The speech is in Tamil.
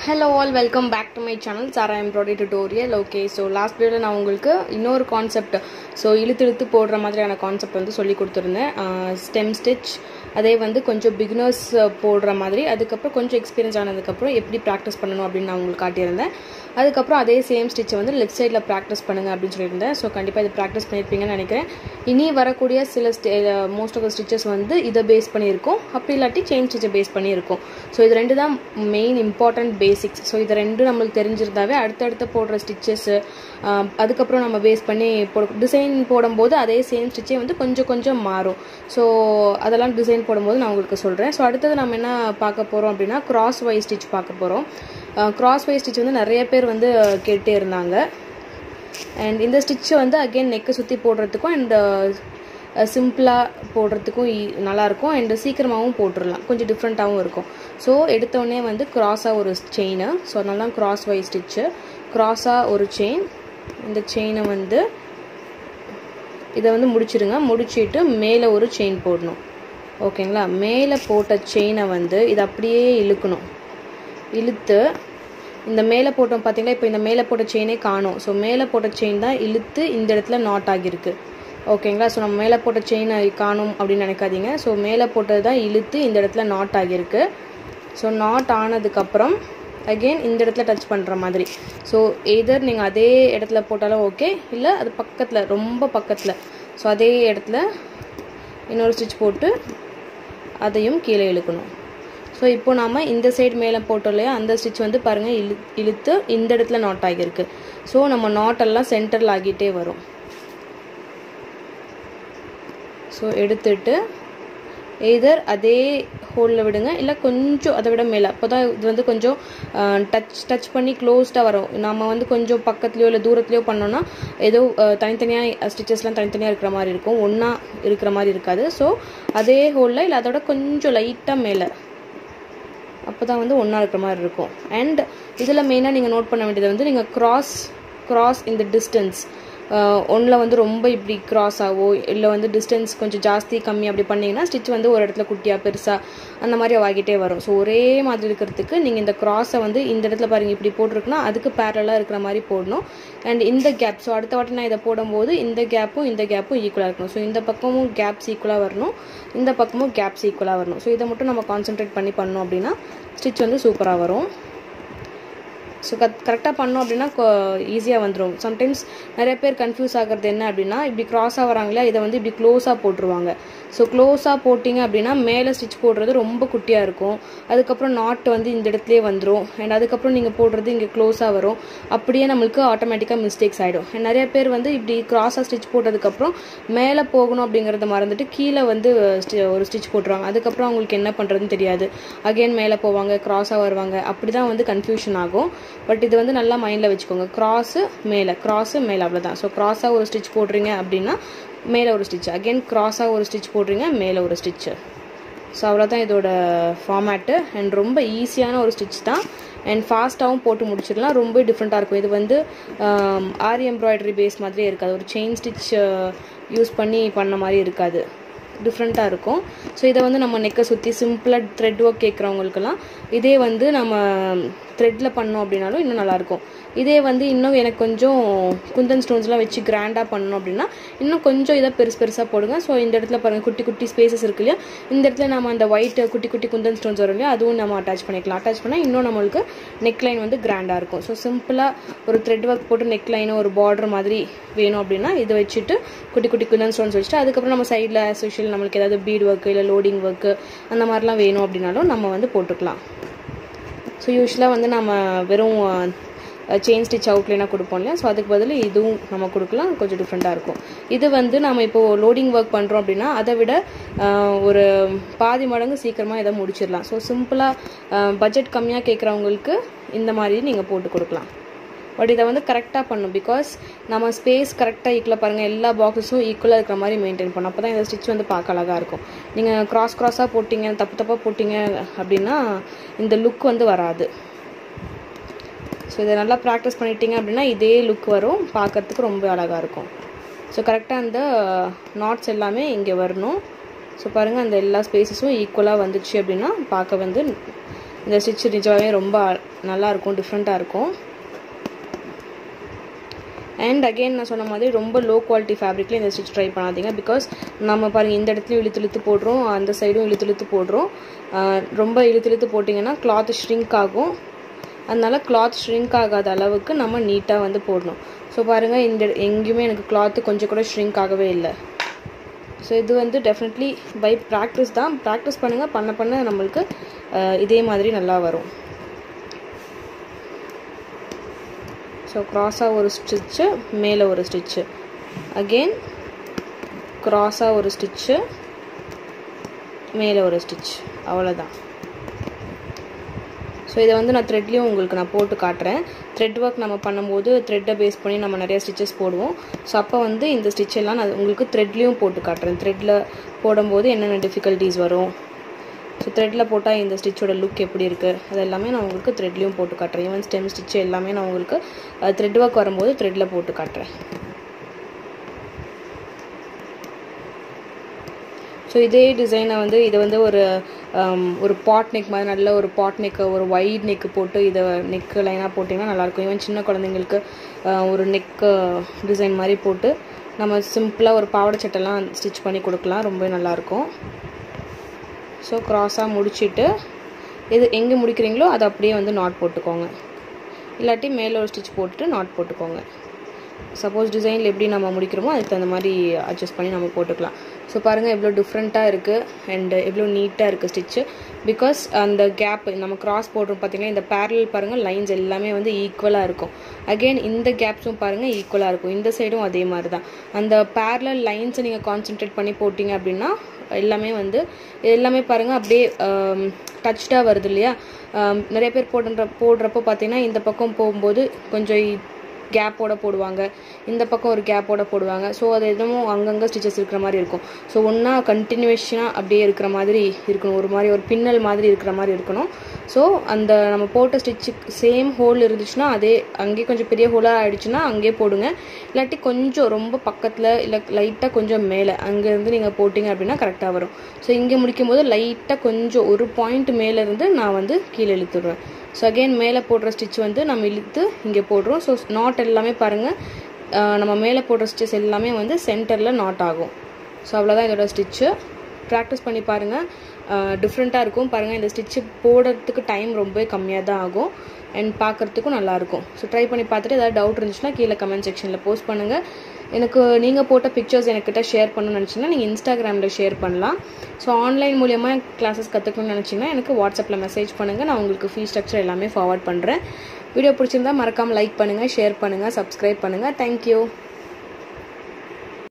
Hello all welcome back to my channel Sara embroidery tutorial okay so last வீடியோவில் நான் உங்களுக்கு இன்னொரு கான்செப்ட் ஸோ இழுத்து இழுத்து போடுற மாதிரியான கான்செப்ட் வந்து சொல்லி கொடுத்துருந்தேன். ஸ்டெம் ஸ்டிச் அதே வந்து கொஞ்சம் பிகினர்ஸ் போடுற மாதிரி. அதுக்கப்புறம் கொஞ்சம் எக்ஸ்பீரியன்ஸ் ஆனதுக்கப்புறம் எப்படி ப்ராக்டிஸ் பண்ணணும் அப்படின்னு நான் உங்களுக்கு காட்டியிருந்தேன். அதுக்கப்புறம் அதே சேம் ஸ்டிச்சை வந்து லெஃப்ட் சைடில் ப்ராக்டிஸ் பண்ணுங்கள் அப்படின்னு சொல்லியிருந்தேன். ஸோ கண்டிப்பாக இது ப்ராக்டிஸ் பண்ணியிருப்பீங்கன்னு நினைக்கிறேன். இனி வரக்கூடிய சில stay most of the stitches வந்து இதை பேஸ் பண்ணியிருக்கோம். அப்படி இல்லாட்டி செயின் ஸ்டிச்சை பேஸ் பண்ணியிருக்கோம். ஸோ இது ரெண்டு தான் மெயின் இம்பார்ட்டன்ட் பேசிக்ஸ் ஸோ இது ரெண்டும் நம்மளுக்கு தெரிஞ்சிருந்தாவே அடுத்தடுத்து போடுற ஸ்டிச்சஸ் அதுக்கப்புறம் நம்ம பேஸ் பண்ணி போட டிசைன் போடும்போது அதே சேம் ஸ்டிச்சே வந்து கொஞ்சம் கொஞ்சம் மாறும். ஸோ அதெல்லாம் டிசைன் போடும்போது நான் உங்களுக்கு சொல்கிறேன் ஸோ அடுத்தது நம்ம என்ன பார்க்க போகிறோம் அப்படின்னா கிராஸ் வைஸ் ஸ்டிச் பார்க்க போகிறோம் கிராஸ் வைஸ் ஸ்டிச் வந்து நிறைய பேர் வந்து கேட்டே இருந்தாங்க. அண்ட் இந்த ஸ்டிச்சை வந்து அகெயின் நெக்கை சுற்றி போடுறதுக்கும் அண்ட் சிம்பிளாக போடுறதுக்கும் நல்லாயிருக்கும். அண்ட் சீக்கிரமாகவும் போட்டுடலாம். கொஞ்சம் டிஃப்ரெண்ட்டாகவும் இருக்கும். ஸோ எடுத்தோடனே வந்து க்ராஸாக ஒரு செயின் ஸோ அதனால தான் க்ராஸ் வைஸ் ஸ்டிச்சு க்ராஸாக ஒரு செயின் இந்த செயினை வந்து இதை வந்து முடிச்சிடுங்க முடிச்சிட்டு மேலே ஒரு செயின் போடணும். ஓகேங்களா? மேலே போட்ட செயினை வந்து இதை அப்படியே இழுக்கணும். இழுத்து இந்த மேலே போட்டோம் பார்த்தீங்களா இப்போ இந்த மேலே போட்ட செயினே காணும். ஸோ மேலே போட்ட செயின் தான் இழுத்து இந்த இடத்துல நாட் ஆகியிருக்கு. ஓகேங்களா? ஸோ நம்ம மேலே போட்ட செயினை காணும் அப்படின்னு நினைக்காதீங்க. ஸோ மேலே போட்டது தான் இழுத்து இந்த இடத்துல நாட் ஆகியிருக்கு. ஸோ நாட் ஆனதுக்கப்புறம் அகெயின் இந்த இடத்துல டச் பண்ணுற மாதிரி. ஸோ எதர் நீங்கள் அதே இடத்துல போட்டாலும் ஓகே இல்லை அது பக்கத்தில் ரொம்ப பக்கத்தில். ஸோ அதே இடத்துல இன்னொரு ஸ்டிச் போட்டு அதையும் கீழே இழுக்கணும். ஸோ இப்போ நாம் இந்த சைடு மேலே போட்டோம் இல்லையா அந்த ஸ்டிச் வந்து பாருங்கள் இழு இழுத்து இந்த இடத்துல நாட் ஆகியிருக்கு. ஸோ நம்ம நாட்டெல்லாம் சென்டரில் ஆகிட்டே வரும். ஸோ எடுத்துட்டு எதர் அதே ஹோலில் விடுங்க இல்லை கொஞ்சம் அதை விட மேலே. அப்போ தான் இது வந்து கொஞ்சம் டச் டச் பண்ணி க்ளோஸ்டாக வரும். நம்ம வந்து கொஞ்சம் பக்கத்துலையோ இல்லை தூரத்துலையோ பண்ணோன்னா ஏதோ தனித்தனியாக ஸ்டிச்சஸ்லாம் தனித்தனியாக இருக்கிற மாதிரி இருக்கும். ஒன்றா இருக்கிற மாதிரி இருக்காது. ஸோ அதே ஹோலில் இல்லை அதோட கொஞ்சம் லைட்டாக மேலே. அப்போ தான் வந்து ஒன்றா இருக்கிற மாதிரி இருக்கும். அண்ட் இதில் மெயினாக நீங்கள் நோட் பண்ண வேண்டியது வந்து நீங்கள் க்ராஸ் க்ராஸ் இந்த டிஸ்டன்ஸ் ஒன்றில் வந்து ரொம்ப இப்படி க்ராஸ் ஆகவோ இல்லை வந்து டிஸ்டன்ஸ் கொஞ்சம் ஜாஸ்தி கம்மி அப்படி பண்ணிங்கன்னா ஸ்டிச் வந்து ஒரு இடத்துல குட்டியாக பெருசாக அந்த மாதிரி ஆகிட்டே வரும். ஸோ ஒரே மாதிரி இருக்கிறதுக்கு நீங்கள் இந்த க்ராஸை வந்து இந்த இடத்துல பாருங்கள் இப்படி போட்டிருக்குன்னா அதுக்கு பேரலாக இருக்கிற மாதிரி போடணும். அண்ட் இந்த கேப் ஸோ அடுத்த வாட்டி நான் இதை போடும்போது இந்த கேப்பும் இந்த கேப்பும் ஈக்குவலாக இருக்கணும். ஸோ இந்த பக்கமும் கேப்ஸ் ஈக்குவலாக வரணும். இந்த பக்கமும் கேப்ஸ் ஈக்குவலாக வரணும். ஸோ இதை மட்டும் நம்ம கான்சென்ட்ரேட் பண்ணி பண்ணோம் அப்படின்னா ஸ்டிச் வந்து சூப்பராக வரும். ஸோ கத் கரெக்டாக பண்ணோம் அப்படின்னா ஈஸியாக வந்துடும் சம்டைம்ஸ் நிறைய பேர் கன்ஃபியூஸ் ஆகிறது என்ன அப்படின்னா இப்படி க்ராஸாக வராங்களா இதை வந்து இப்படி க்ளோஸாக போட்டுருவாங்க. ஸோ க்ளோஸாக போட்டிங்க அப்படின்னா மேலே ஸ்டிச் போடுறது ரொம்ப குட்டியாக இருக்கும். அதுக்கப்புறம் நாட் வந்து இந்த இடத்துலேயே வந்துடும் அண்ட் அதுக்கப்புறம் நீங்கள் போடுறது இங்கே க்ளோஸாக வரும். அப்படியே நம்மளுக்கு ஆட்டோமேட்டிக்காக மிஸ்டேக்ஸ் ஆகிடும் அண்ட் நிறைய பேர் வந்து இப்படி க்ராஸாக ஸ்டிச் போட்டதுக்கப்புறம் மேலே போகணும் அப்படிங்கிறத மறந்துட்டு கீழே வந்து ஒரு ஸ்டிச் போட்டுருவாங்க. அதுக்கப்புறம் அவங்களுக்கு என்ன பண்ணுறதுன்னு தெரியாது. அகெயின் மேலே போவாங்க க்ராஸாக வருவாங்க. அப்படி தான் வந்து கன்ஃபியூஷன் ஆகும். பட் இது வந்து நல்லா மைண்டில் வச்சுக்கோங்க. க்ராஸு மேலே க்ராஸு மேலே அவ்வளோதான் ஸோ க்ராஸாக ஒரு ஸ்டிச் போடுறீங்க அப்படின்னா மேலே ஒரு ஸ்டிச் அகெயின் க்ராஸாக ஒரு ஸ்டிச் போடுறீங்க மேலே ஒரு ஸ்டிச்சு ஸோ அவ்வளோதான் இதோட ஃபார்மேட்டு அண்ட் ரொம்ப ஈஸியான ஒரு ஸ்டிச் தான். அண்ட் ஃபாஸ்ட்டாகவும் போட்டு முடிச்சிடலாம். ரொம்ப டிஃப்ரெண்ட்டாக இருக்கும். இது வந்து ஆரி எம்ப்ராய்டரி பேஸ் மாதிரியே இருக்காது. ஒரு செயின் ஸ்டிச் யூஸ் பண்ணி பண்ண மாதிரி இருக்காது. டிஃப்ரெண்ட்டாக இருக்கும். ஸோ இதை வந்து நம்ம நெக்கை சுற்றி சிம்பிளாக த்ரெட் ஒர்க் கேட்குறவங்களுக்கெல்லாம் இதே வந்து நம்ம த்ரெட்டில் பண்ணோம் அப்படின்னாலும் இன்னும் நல்லாயிருக்கும் இதே வந்து இன்னும் எனக்கு கொஞ்சம் குந்தன் ஸ்டோன்ஸ்லாம் வச்சு கிராண்டாக பண்ணணும் அப்படின்னா இன்னும் கொஞ்சம் இதை பெருசு பெருசாக போடுங்க. ஸோ இந்த இடத்துல பாருங்கள் குட்டி குட்டி ஸ்பேசஸ் இருக்கு இல்லையா? இந்த இடத்துல நம்ம அந்த ஒயிட் குட்டி குட்டி குந்தன் ஸ்டோன்ஸ் வரும் இல்லையா? அதுவும் நம்ம அட்டாச் பண்ணிக்கலாம். அட்டாச் பண்ணால் இன்னும் நம்மளுக்கு நெக்லைன் வந்து கிராண்டாக இருக்கும். ஸோ சிம்பிளாக ஒரு த்ரெட் ஒர்க் போட்டு நெக்லைனு ஒரு பார்டர் மாதிரி வேணும் அப்படின்னா இதை வச்சுட்டு குட்டி குட்டி குந்தன் ஸ்டோன்ஸ் வச்சுட்டு அதுக்கப்புறம் நம்ம சைடில் ஸ்பெஷல் நம்மளுக்கு ஏதாவது பீட் ஒர்க்கு இல்லை லோடிங் ஒர்க்கு அந்த மாதிரிலாம் வேணும் அப்படின்னாலும் நம்ம வந்து போட்டுக்கலாம். ஸோ யூஸ்வலாக வந்து நம்ம வெறும் செயின் ஸ்டிச் அவுட்லைனாக கொடுப்போம் இல்லையா? ஸோ அதுக்கு பதில் இதுவும் நம்ம கொடுக்கலாம். கொஞ்சம் டிஃப்ரெண்ட்டாக இருக்கும். இது வந்து நம்ம இப்போது லோடிங் ஒர்க் பண்ணுறோம் அப்படின்னா அதை விட ஒரு பாதி மடங்கு சீக்கிரமாக இதை முடிச்சிடலாம். ஸோ சிம்பிளாக பட்ஜெட் கம்மியாக கேட்குறவங்களுக்கு இந்த மாதிரி நீங்கள் போட்டு கொடுக்கலாம். பட் இதை வந்து கரெக்டாக பண்ணும் பிகாஸ் நம்ம ஸ்பேஸ் கரெக்டாக ஈக்குவலாக பாருங்கள் எல்லா பாக்ஸஸும் ஈக்குவலாக இருக்கிற மாதிரி மெயின்டைன் பண்ணும் அப்போ தான் இந்த ஸ்டிச் வந்து பார்க்க அழகாக இருக்கும். நீங்கள் க்ராஸ் க்ராஸாக போட்டிங்க தப்பு தப்பாக போட்டிங்க அப்படின்னா இந்த லுக் வந்து வராது. ஸோ இதை நல்லா ப்ராக்டிஸ் பண்ணிட்டீங்க அப்படின்னா இதே லுக் வரும். பார்க்குறதுக்கு ரொம்ப அழகாக இருக்கும். ஸோ கரெக்டாக அந்த uh, நாட்ஸ் எல்லாமே இங்கே வரணும். ஸோ பாருங்கள் அந்த எல்லா ஸ்பேசஸும் ஈக்குவலாக வந்துச்சு அப்படின்னா பார்க்க வந்து இந்த ஸ்டிச் நிஜமாகவே ரொம்ப நல்லாயிருக்கும் டிஃப்ரெண்ட்டாக இருக்கும் அண்ட் அகெயின் நான் சொன்ன மாதிரி ரொம்ப லோ குவாலிட்டி ஃபேப்ரிக்கில் இந்த ஸ்டிச் ட்ரை பண்ணாதீங்க. பிகாஸ் நம்ம பாருங்கள் இந்த இடத்துலையும் இழுத்து இழுத்து போடுறோம் அந்த சைடும் இழுத்து இழுத்து போடுறோம். Uh, ரொம்ப இழுத்து இழுத்து போட்டிங்கன்னா கிளாத் ஷ்ரிங்க் ஆகும். அதனால் கிளாத் ஷ்ரிங்க் ஆகாத அளவுக்கு நம்ம நீட்டாக வந்து போடணும். ஸோ பாருங்கள் இந்த எங்கேயுமே எனக்கு கிளாத்து கொஞ்சம் கூட ஷ்ரிங்க் ஆகவே இல்லை. ஸோ இது வந்து டெஃபினெட்லி பை ப்ராக்டிஸ் தான். ப்ராக்டிஸ் பண்ணுங்கள் பண்ண பண்ண நம்மளுக்கு இதே மாதிரி நல்லா வரும். ஸோ க்ராஸாக ஒரு ஸ்டிச்சு மேலே ஒரு ஸ்டிச்சு அகெயின் க்ராஸாக ஒரு ஸ்டிச்சு மேலே ஒரு ஸ்டிச் அவ்வளோதான் ஸோ இதை வந்து நான் த்ரெட்லேயும் உங்களுக்கு நான் போட்டு காட்டுறேன். த்ரெட் ஒர்க் நம்ம பண்ணும்போது த்ரெட்டை பேஸ் பண்ணி நம்ம நிறைய ஸ்டிச்சஸ் போடுவோம். ஸோ அப்போ வந்து இந்த ஸ்டிச்செல்லாம் நான் உங்களுக்கு த்ரெட்லேயும் போட்டு காட்டுறேன். த்ரெட்டில் போடும்போது என்னென்ன டிஃபிகல்ட்டிஸ் வரும்? ஸோ த்ரெட்டில் போட்டால் இந்த ஸ்டிச்சோட லுக் எப்படி இருக்குது அது எல்லாமே நான் உங்களுக்கு த்ரெட்லேயும் போட்டு காட்டுறேன். ஈவன் ஸ்டெம் ஸ்டிச் எல்லாமே நான் உங்களுக்கு த்ரெட் ஒர்க் வரும்போது த்ரெட்டில் போட்டு காட்டுறேன். ஸோ இதே டிசைனை வந்து இதை வந்து ஒரு um, ஒரு பாட் நெக் மாதிரி நல்ல ஒரு பாட் நெக்கு ஒரு ஒயிட் நெக்கு போட்டு இதை நெக்கு லைனாக போட்டிங்கன்னா நல்லாயிருக்கும். ஈவன் சின்ன குழந்தைங்களுக்கு uh, ஒரு நெக்கு டிசைன் uh, மாதிரி போட்டு நம்ம சிம்பிளாக ஒரு பாவாடை சட்டெல்லாம் ஸ்டிச் பண்ணி கொடுக்கலாம். ரொம்ப நல்லாயிருக்கும். ஸோ க்ராஸாக முடிச்சுட்டு இது எங்கே முடிக்கிறீங்களோ அதை அப்படியே வந்து நாட் போட்டுக்கோங்க. இல்லாட்டி மேலே ஒரு ஸ்டிச் போட்டுட்டு நாட் போட்டுக்கோங்க. சப்போஸ் டிசைனில் எப்படி நம்ம முடிக்கிறோமோ அதுக்கு தகுந்த மாதிரி அட்ஜஸ்ட் பண்ணி நம்ம போட்டுக்கலாம். ஸோ பாருங்கள் எவ்வளோ டிஃப்ரெண்ட்டாக இருக்குது அண்ட் எவ்வளோ நீட்டாக இருக்குது ஸ்டிச்சு பிகாஸ் அந்த கேப் நம்ம கிராஸ் போடுறோம் பார்த்தீங்கன்னா இந்த பேரல் பாருங்கள் லைன்ஸ் எல்லாமே வந்து ஈக்குவலாக இருக்கும். அகெயின் இந்த கேப்ஸும் பாருங்கள் ஈக்குவலாக இருக்கும். இந்த சைடும் அதே மாதிரி தான். அந்த பேரலல் லைன்ஸை நீங்கள் கான்சென்ட்ரேட் பண்ணி போட்டிங்க அப்படின்னா எல்லாமே வந்து எல்லாமே பாருங்கள் அப்படியே um, டச்டாக வருது இல்லையா? Um, நிறைய பேர் போடுற போடுறப்போ பார்த்தீங்கன்னா இந்த பக்கம் போகும்போது கொஞ்சம் கேப்போட போடுவாங்க. இந்த பக்கம் ஒரு கேப்போட போடுவாங்க. ஸோ அது எதுவும் அங்கங்கே ஸ்டிச்சஸ் இருக்கிற மாதிரி இருக்கும். ஸோ ஒன்றா கண்டினியூஷனாக அப்படியே இருக்கிற மாதிரி இருக்கணும். ஒரு மாதிரி ஒரு பின்னல் மாதிரி இருக்கிற மாதிரி இருக்கணும். ஸோ அந்த நம்ம போட்ட ஸ்டிச்சுக்கு சேம் ஹோல் இருந்துச்சுன்னா அதே அங்கேயே கொஞ்சம் பெரிய ஹோலாக ஆகிடுச்சுன்னா அங்கேயே போடுங்க. இல்லாட்டி கொஞ்சம் ரொம்ப பக்கத்தில் இல்லை லைட்டாக கொஞ்சம் மேலே அங்கேருந்து நீங்கள் போட்டிங்க அப்படின்னா கரெக்டாக வரும். ஸோ இங்கே முடிக்கும் போது லைட்டாக கொஞ்சம் ஒரு பாயிண்ட் மேலேருந்து நான் வந்து கீழே இழுத்துடுவேன். ஸோ அகெயின் மேலே போடுற ஸ்டிச் வந்து நம்ம இழுத்து இங்கே போடுறோம். ஸோ நாட் எல்லாமே பாருங்கள் நம்ம மேலே போடுற ஸ்டிச் எல்லாமே வந்து சென்டரில் நாட் ஆகும். ஸோ அவ்வளோதான் இதோட ஸ்டிச்சு ப்ராக்டிஸ் பண்ணி பாருங்கள் டிஃப்ரெண்ட்டாக இருக்கும். பாருங்கள் இந்த ஸ்டிச்சு போடுறதுக்கு டைம் ரொம்ப கம்மியாக தான் ஆகும். அண்ட் பார்க்குறதுக்கும் நல்லாயிருக்கும் ஸோ ட்ரை பண்ணி பார்த்துட்டு ஏதாவது டவுட் இருந்துச்சுன்னா கீழே கமெண்ட் செக்ஷனில் போஸ்ட் பண்ணுங்கள் எனக்கு நீங்கள் போட்ட பிக்சர்ஸ் என்கிட்ட ஷேர் பண்ணணும்னு நினச்சிங்கன்னா நீங்கள் இன்ஸ்டாகிராமில் ஷேர் பண்ணலாம். ஸோ ஆன்லைன் மூலியமாக கிளாஸஸ் கற்றுக்கணும்னு நினச்சிங்கன்னா எனக்கு வாட்ஸ்அப்பில் மெசேஜ் பண்ணுங்கள் நான் உங்களுக்கு ஃபீஸ் ஸ்ட்ரக்சர் எல்லாமே ஃபார்வர்ட் பண்ணுறேன் வீடியோ பிடிச்சிருந்தா மறக்காமல் லைக் பண்ணுங்கள் ஷேர் பண்ணுங்கள் சப்ஸ்கிரைப் பண்ணுங்கள் தேங்க்யூ